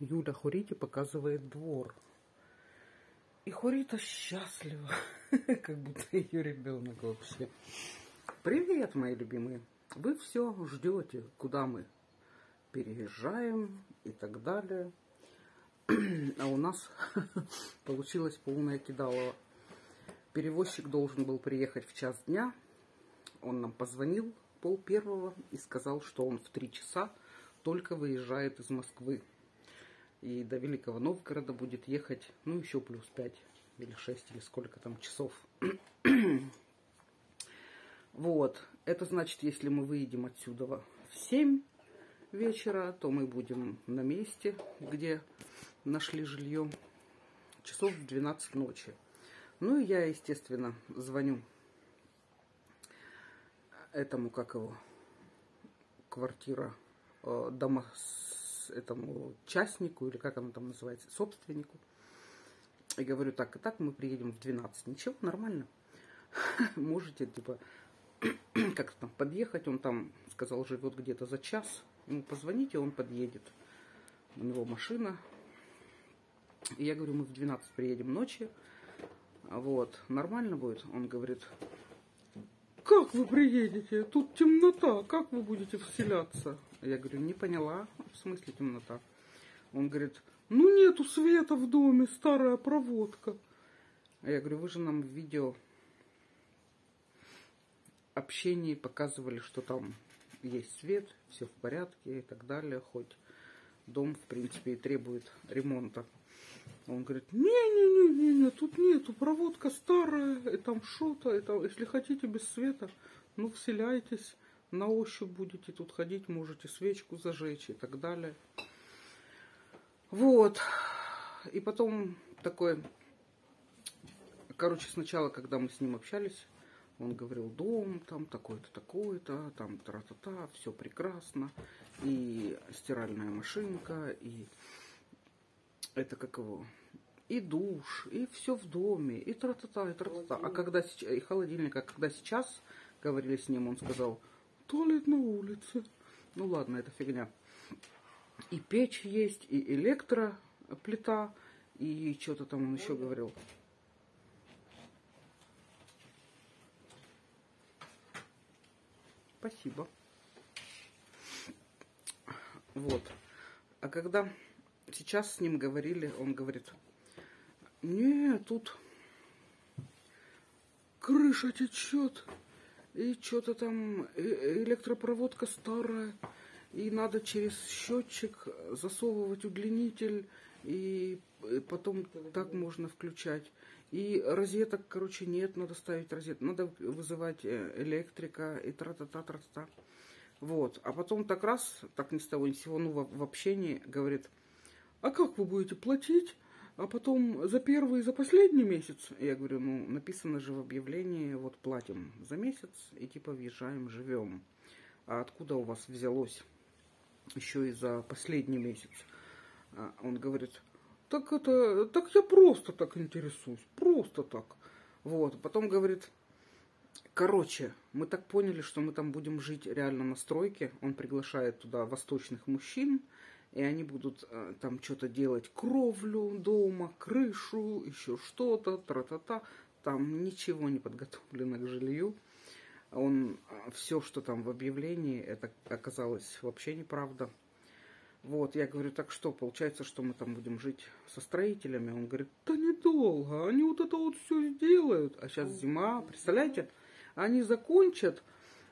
Юля Хурити показывает двор. И Хурита счастлива, как будто ее ребенок вообще. Привет, мои любимые. Вы все ждете, куда мы переезжаем и так далее. А у нас получилось полное кидалово. Перевозчик должен был приехать в час дня. Он нам позвонил пол первого и сказал, что он в три часа только выезжает из Москвы. И до Великого Новгорода будет ехать, ну, еще плюс 5 или 6, или сколько там часов. вот. Это значит, если мы выедем отсюда в 7 вечера, то мы будем на месте, где нашли жилье, часов в 12 ночи. Ну и я, естественно, звоню этому, как его, квартира, э, дома, этому частнику, или как оно там называется, собственнику. И говорю, так и так мы приедем в 12. Ничего, нормально. Можете, типа, как-то там подъехать. Он там, сказал, живет где-то за час. Ему позвоните, он подъедет. У него машина. И я говорю, мы в 12 приедем ночи. Вот, нормально будет? Он говорит, как вы приедете? Тут темнота, как вы будете вселяться? Я говорю, не поняла, в смысле темнота? Он говорит, ну нету света в доме, старая проводка. А я говорю, вы же нам в видео общении показывали, что там есть свет, все в порядке и так далее, хоть дом, в принципе, и требует ремонта. Он говорит, не-не-не-не, тут нету, проводка старая, и там что-то, и там, если хотите без света, ну, вселяйтесь, на ощупь будете тут ходить, можете свечку зажечь и так далее. Вот. И потом такое, короче, сначала, когда мы с ним общались, он говорил, дом там такой-то, такой-то, там тра-та-та, все прекрасно, и стиральная машинка, и это как его, и душ, и все в доме, и тра-та-та, и тра-та-та. А когда сейчас, и холодильник, а когда сейчас говорили с ним, он сказал, туалет на улице. Ну ладно, это фигня. И печь есть, и электроплита, и что-то там он еще говорил. Спасибо. Вот. А когда сейчас с ним говорили, он говорит, не, тут крыша течет, и что-то там электропроводка старая, и надо через счетчик засовывать удлинитель, и потом так можно включать. И розеток, короче, нет, надо ставить розетку, надо вызывать э, электрика и тра-та-та-тра-та. Вот. А потом так раз, так ни с того ни с сего, ну, в, в общении говорит, а как вы будете платить? А потом за первый и за последний месяц, я говорю, ну, написано же в объявлении, вот платим за месяц и типа въезжаем, живем. А откуда у вас взялось еще и за последний месяц? А он говорит, так это, так я просто так интересуюсь, просто так. Вот, потом говорит, короче, мы так поняли, что мы там будем жить реально на стройке. Он приглашает туда восточных мужчин, и они будут э, там что-то делать, кровлю дома, крышу, еще что-то, тра-та-та. Там ничего не подготовлено к жилью. Он, э, все, что там в объявлении, это оказалось вообще неправда. Вот, я говорю, так что, получается, что мы там будем жить со строителями? Он говорит, да недолго, они вот это вот все сделают. А сейчас зима, представляете? Они закончат,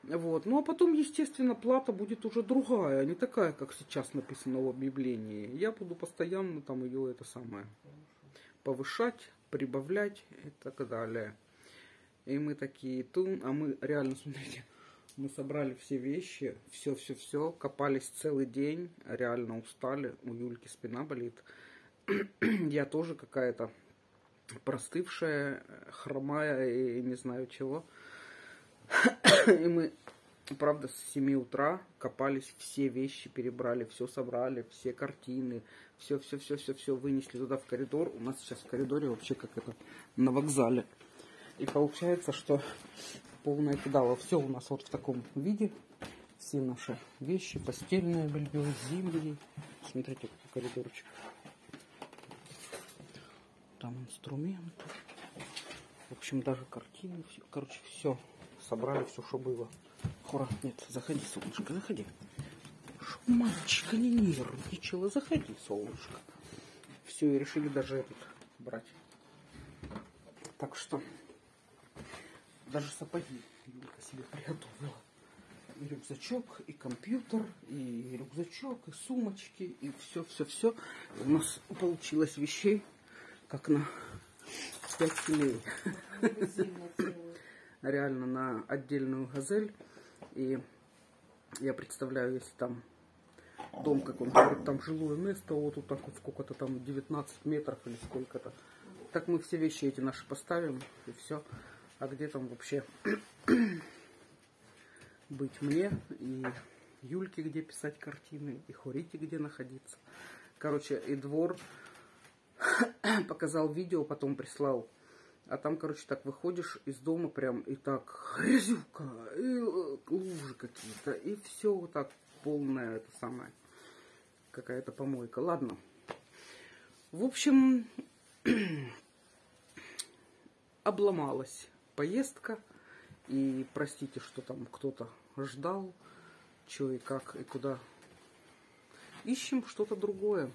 вот. Ну а потом, естественно, плата будет уже другая, не такая, как сейчас написано в объявлении. Я буду постоянно там ее это самое повышать, прибавлять и так далее. И мы такие, а мы реально, смотрите, мы собрали все вещи, все-все-все, копались целый день, реально устали, у Юльки спина болит. Я тоже какая-то простывшая, хромая и не знаю чего. И мы, правда, с 7 утра копались, все вещи перебрали, все собрали, все картины, все-все-все-все-все вынесли туда в коридор. У нас сейчас в коридоре вообще как это на вокзале. И получается, что полное кидало. Все у нас вот в таком виде. все наши вещи, постельное белье, зимние. Смотрите, какой коридорчик. Там инструменты. В общем, даже картины. Все. Короче, все. Собрали все, что было. Хура, нет, заходи, солнышко, заходи. Шо, мальчика, не нервничала. Заходи, солнышко. Все, и решили даже этот брать. Так что даже сапоги Юлька себе приготовила. И рюкзачок, и компьютер, и рюкзачок, и сумочки, и все-все-все. У нас получилось вещей, как на пять семей. Реально на отдельную газель. И я представляю, если там дом, как он говорит, там жилое место, вот тут так вот сколько-то там, 19 метров или сколько-то. Так мы все вещи эти наши поставим, и все. А где там вообще быть мне и Юльке, где писать картины, и Хорите, где находиться. Короче, и двор показал видео, потом прислал. А там, короче, так выходишь из дома прям, и так грязюка, и э, лужи какие-то, и все вот так полное это самое, какая-то помойка. Ладно. В общем, обломалась поездка. И простите, что там кто-то ждал, что и как, и куда. Ищем что-то другое.